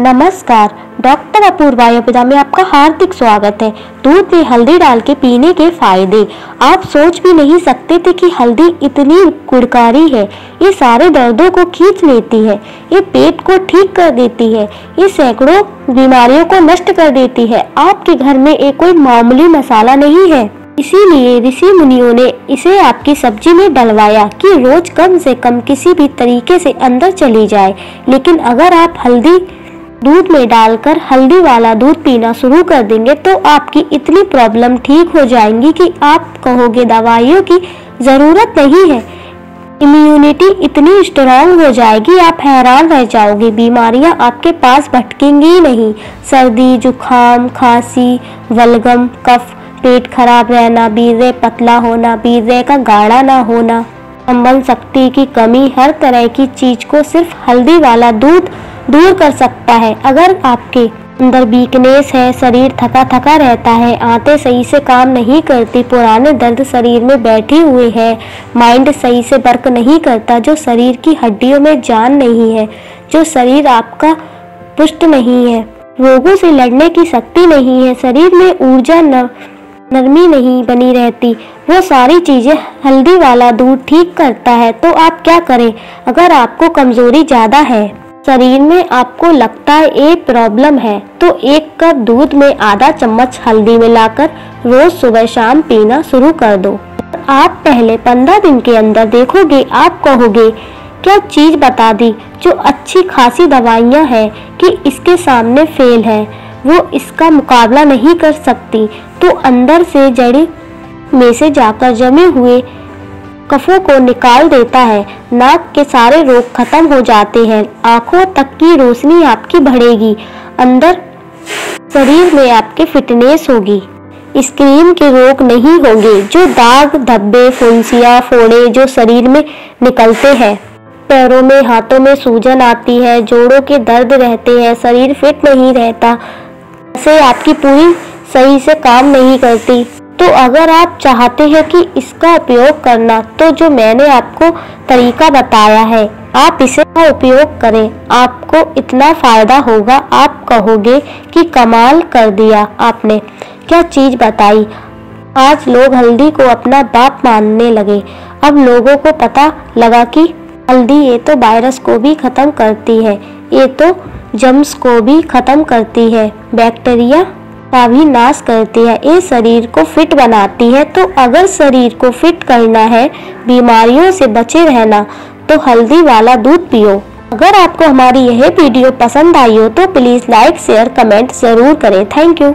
नमस्कार, डॉक्टर अपूर्वा योपिदा में आपका हार्दिक स्वागत है। दूध में हल्दी डाल के पीने के फ़ायदे। आप सोच भी नहीं सकते थे कि हल्दी इतनी गुड़कारी है। ये सारे दर्दों को खींच लेती है। ये पेट को ठीक कर देती है। ये सैकड़ों बीमारियों को नष्ट कर देती है। आपके घर में एक कोई मामूली मसाला नहीं है। इसीलिए ऋषि मुनियों ने इसे आपकी सब्ज़ी में डलवाया कि रोज कम से कम किसी भी तरीके से अंदर चली जाए। लेकिन अगर आप हल्दी दूध में डालकर हल्दी वाला दूध पीना शुरू कर देंगे तो आपकी इतनी प्रॉब्लम ठीक हो जाएँगी कि आप कहोगे दवाइयों की ज़रूरत नहीं है। इम्यूनिटी इतनी स्ट्रांग हो जाएगी, आप हैरान रह जाओगे। बीमारियाँ आपके पास भटकेंगी ही नहीं। सर्दी, जुखाम, खांसी, वलगम, कफ, पेट खराब रहना, बीजे पतला होना, बीजे का गाढ़ा ना होना। संबंध शक्ति की कमी हर तरह की चीज़ को सिर्फ़ हल्दी वाला दूध दूर कर सकता है। अगर आपके अंदर वीकनेस है, शरीर थका थका रहता है, आते सही से काम नहीं करती, पुराने दर्द शरीर में बैठे हुए हैं माइंड सही से वर्क नहीं करता, जो शरीर की हड्डियों में जान नहीं है, जो शरीर आपका पुष्ट नहीं है, रोगों से लड़ने की शक्ति नहीं है, शरीर में ऊर्जा न, नरमी नहीं बनी रहती, वो सारी चीज़ें हल्दी वाला दूध ठीक करता है तो आप क्या करें? अगर आपको कमज़ोरी ज़्यादा है शरीर में आपको लगता है एक प्रॉब्लम है तो एक कप दूध में आधा चम्मच हल्दी मिलाकर रोज सुबह शाम पीना शुरू कर दो। आप पहले पंद्रह दिन के अंदर देखोगे, आप कहोगे, क्या चीज़ बता दी जो अच्छी खासी दवाइयाँ हैं कि इसके सामने फेल है, वो इसका मुकाबला नहीं कर सकती तो अंदर से जड़ी में से जाकर जमे हुए कफों को निकाल देता है। नाक के सारे रोग खत्म हो जाते हैं। आँखों तक की रोशनी आपकी बढ़ेगी। अंदर शरीर में आपके फिटनेस होगी। स्क्रीन के रोग नहीं होंगे, जो दाग, धब्बे, फुंसियाँ, फोड़े, जो शरीर में निकलते हैं। पैरों में, हाथों में सूजन आती है। जोड़ों के दर्द रहते हैं। शरीर फिट नहीं रहता। ऐसे आपकी पूरी सही से काम नहीं करती। तो अगर आप चाहते हैं कि इसका उपयोग करना तो जो मैंने आपको तरीका बताया है, आप इसे उपयोग करें। आपको इतना फ़ायदा होगा, आप कहोगे कि कमाल कर दिया आपने। क्या चीज़ बताई? आज लोग हल्दी को अपना बाप मानने लगे। अब लोगों को पता लगा कि हल्दी ये तो वायरस को भी खत्म करती है, ये तो जम्स को भी खत्म करती है, बैक्टीरिया का भी नाश करती है, ये शरीर को फिट बनाती है तो अगर शरीर को फिट करना है, बीमारियों से बचे रहना तो हल्दी वाला दूध पियो। अगर आपको हमारी यह वीडियो पसंद आई हो तो प्लीज़ लाइक शेयर कमेंट ज़रूर करें। Thank you